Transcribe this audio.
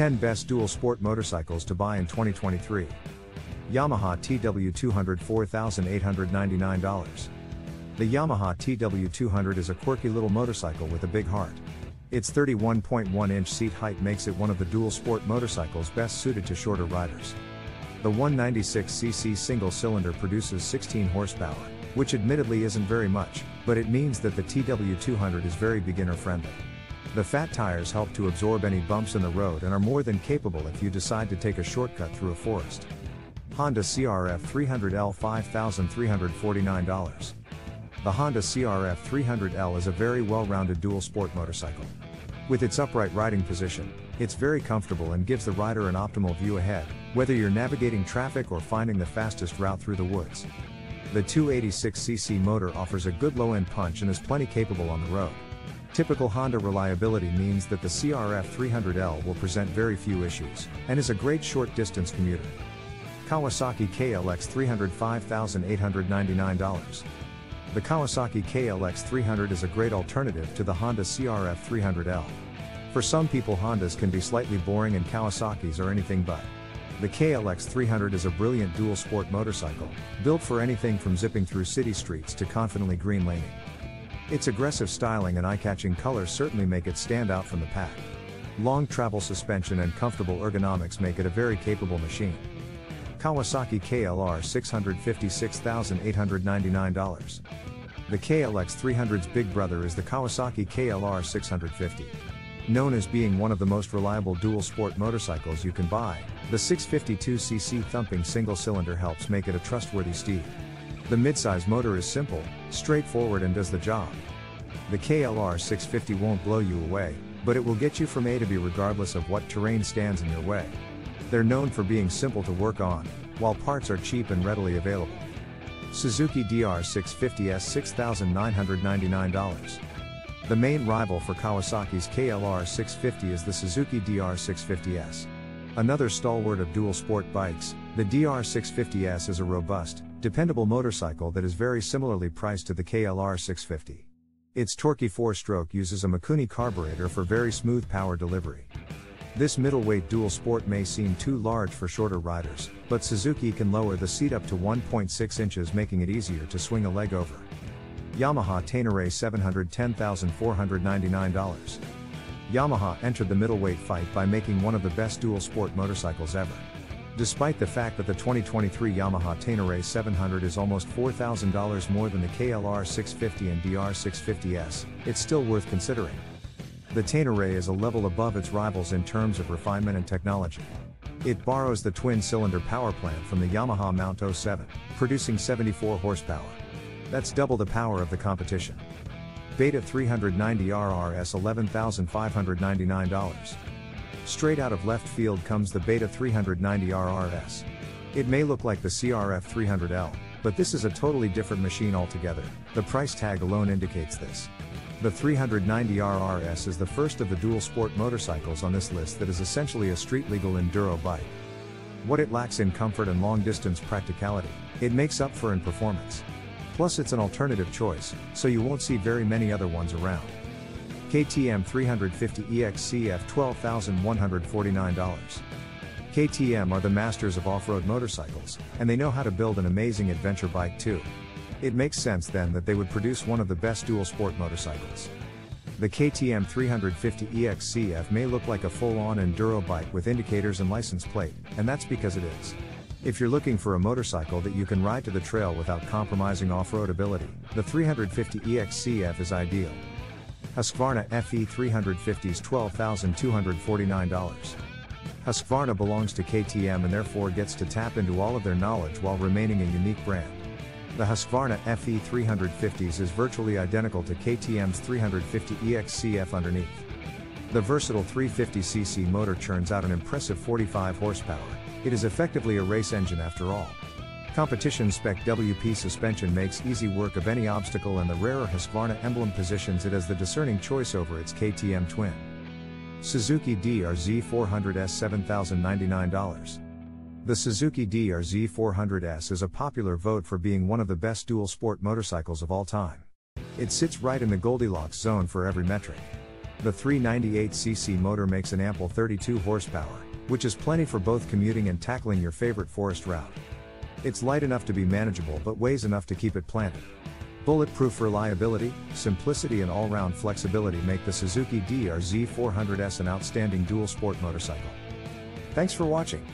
10 Best Dual Sport Motorcycles to Buy in 2023. Yamaha TW200 $4,899. The Yamaha TW200 is a quirky little motorcycle with a big heart. Its 31.1 inch seat height makes it one of the dual sport motorcycles best suited to shorter riders. The 196cc single cylinder produces 16 horsepower, which admittedly isn't very much, but it means that the TW200 is very beginner friendly. The fat tires help to absorb any bumps in the road and are more than capable if you decide to take a shortcut through a forest. Honda CRF 300L $5,349. The Honda CRF 300L is a very well-rounded dual sport motorcycle. With its upright riding position, it's very comfortable and gives the rider an optimal view ahead, whether you're navigating traffic or finding the fastest route through the woods. The 286cc motor offers a good low-end punch and is plenty capable on the road. Typical Honda reliability means that the CRF 300L will present very few issues, and is a great short distance commuter. Kawasaki KLX 300 $5,899. The Kawasaki KLX 300 is a great alternative to the Honda CRF 300L. For some people Hondas can be slightly boring and Kawasaki's are anything but. The KLX 300 is a brilliant dual sport motorcycle, built for anything from zipping through city streets to confidently green laning. Its aggressive styling and eye-catching colors certainly make it stand out from the pack. Long travel suspension and comfortable ergonomics make it a very capable machine. Kawasaki KLR $656,899. The KLX 300's big brother is the Kawasaki KLR 650. Known as being one of the most reliable dual sport motorcycles you can buy, the 652cc thumping single cylinder helps make it a trustworthy steed. The midsize motor is simple, straightforward, and does the job. The KLR 650 won't blow you away, but it will get you from A to B regardless of what terrain stands in your way. They're known for being simple to work on, while parts are cheap and readily available. Suzuki DR650S $6,999. The main rival for Kawasaki's KLR 650 is the Suzuki DR650S. Another stalwart of dual sport bikes, the DR650S is a robust, dependable motorcycle that is very similarly priced to the KLR 650. Its torquey 4-stroke uses a Mikuni carburetor for very smooth power delivery. This middleweight dual sport may seem too large for shorter riders, but Suzuki can lower the seat up to 1.6 inches making it easier to swing a leg over. Yamaha Tenere $710,499. Yamaha entered the middleweight fight by making one of the best dual sport motorcycles ever. Despite the fact that the 2023 Yamaha Tenere 700 is almost $4,000 more than the KLR 650 and DR 650S, it's still worth considering. The Tenere is a level above its rivals in terms of refinement and technology. It borrows the twin cylinder power plant from the Yamaha MT 07, producing 74 horsepower. That's double the power of the competition. Beta 390 RRS $11,599. Straight out of left field comes the Beta 390 RRS. It may look like the CRF 300L, but this is a totally different machine altogether. The price tag alone indicates this. The 390 RRS is the first of the dual sport motorcycles on this list that is essentially a street legal enduro bike. What it lacks in comfort and long distance practicality, it makes up for in performance. Plus, it's an alternative choice, so you won't see very many other ones around. KTM 350 EXCF $12,149. KTM are the masters of off road motorcycles, and they know how to build an amazing adventure bike too. It makes sense then that they would produce one of the best dual sport motorcycles. The KTM 350 EXCF may look like a full-on enduro bike with indicators and license plate, and that's because it is. If you're looking for a motorcycle that you can ride to the trail without compromising off-road ability, the 350 EXCF is ideal. Husqvarna FE 350s $12,249. Husqvarna belongs to KTM and therefore gets to tap into all of their knowledge while remaining a unique brand. The Husqvarna FE 350s is virtually identical to KTM's 350 EXCF underneath. The versatile 350cc motor churns out an impressive 45 horsepower. It is effectively a race engine after all. Competition spec WP suspension makes easy work of any obstacle and the rarer Husqvarna emblem positions it as the discerning choice over its KTM twin. Suzuki DRZ 400S $7,099. The Suzuki DRZ 400S is a popular vote for being one of the best dual sport motorcycles of all time. It sits right in the Goldilocks zone for every metric. The 398cc motor makes an ample 32 horsepower, which is plenty for both commuting and tackling your favorite forest route. It's light enough to be manageable but weighs enough to keep it planted. Bulletproof reliability, simplicity and all-round flexibility make the Suzuki DRZ 400S an outstanding dual sport motorcycle. Thanks for watching.